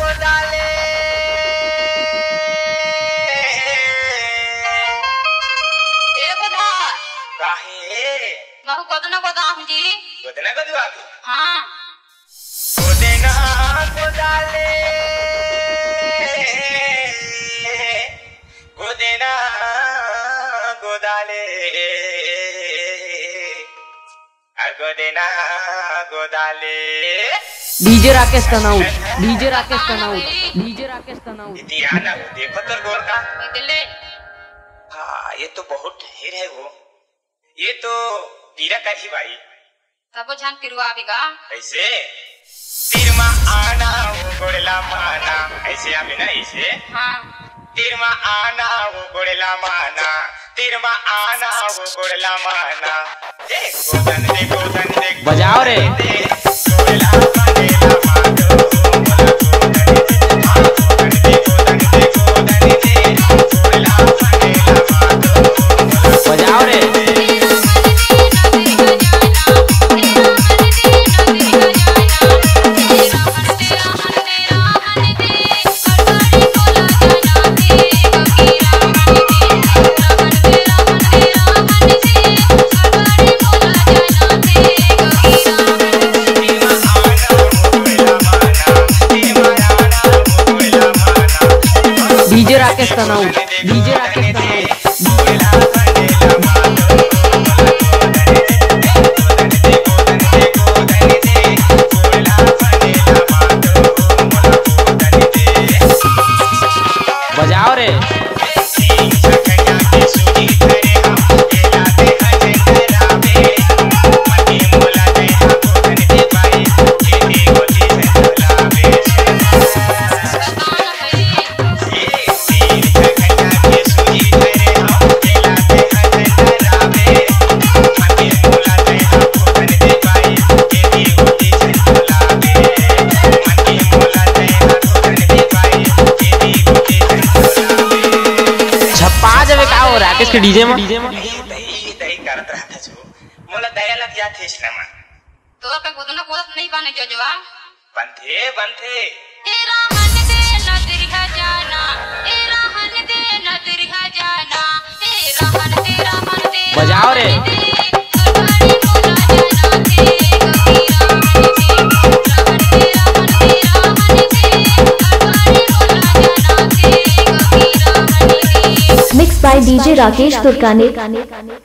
गोदाले। काहे बाबू गोदना गोदा हम जी गोदना गोदवा के हाँ गोदाले DJ Rakesh Tanaut DJ Rakesh Tanaut DJ Rakesh Tanaut देखो तो गोर का। हाँ ये तो बहुत ढेर है वो। ये तो पीरा का ही भाई। तब झान किरुआ आवेगा ऐसे? तिरमा आना वो गोड़ला माना। ऐसे आवे ना ऐसे? हाँ। तिरमा आना वो गोड़ला माना। तिरमा आना वो गोड़ला माना। देख गोदन दे गोदन दे बजाओ रे। डीजे राकेश तनाउट डीजे राकेश तनाउट का हो राकेश के डीजे में? डीजे में। दही दही करत रहता जो मोला दया लग जाथे इसनमा तोर पे गुदना कोत नहीं बने जो जवा बनथे बनथे तेरा मन दे नज़र नज़रिया जाना तेरा मन दे नज़र नज़रिया जाना। तेरा मन तेरा मन दे बजाओ रे। जाना राकेश कबीरा